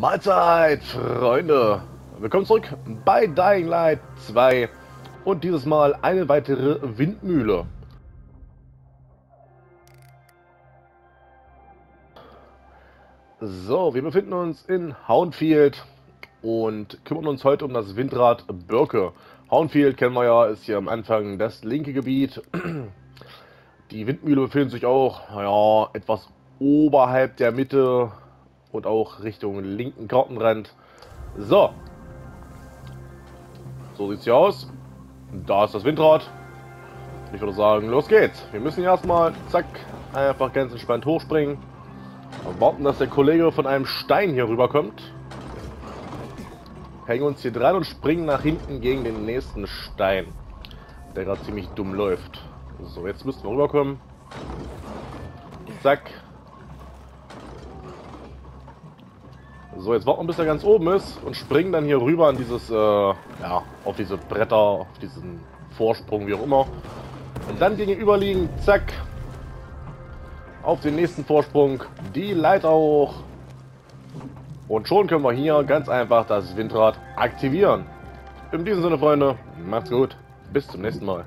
Mahlzeit, Freunde! Willkommen zurück bei Dying Light 2 und dieses Mal eine weitere Windmühle. So, wir befinden uns in Houndfield und kümmern uns heute um das Windrad Birke. Houndfield kennen wir ja, ist hier am Anfang das linke Gebiet. Die Windmühle befindet sich auch ja, etwas oberhalb der Mitte und auch Richtung linken Kartenrand. So. So sieht's hier aus. Da ist das Windrad. Ich würde sagen, los geht's. Wir müssen erstmal, zack, einfach ganz entspannt hochspringen. Und warten, dass der Kollege von einem Stein hier rüberkommt. Hängen uns hier dran und springen nach hinten gegen den nächsten Stein. Der gerade ziemlich dumm läuft. So, jetzt müssten wir rüberkommen. Zack. So, jetzt warten bis er ganz oben ist und springen dann hier rüber an dieses, äh, ja, auf diese Bretter, auf diesen Vorsprung, wie auch immer. Und dann gegenüberliegen, zack, auf den nächsten Vorsprung, die Leiter hoch. Und schon können wir hier ganz einfach das Windrad aktivieren. In diesem Sinne, Freunde, macht's gut. Bis zum nächsten Mal.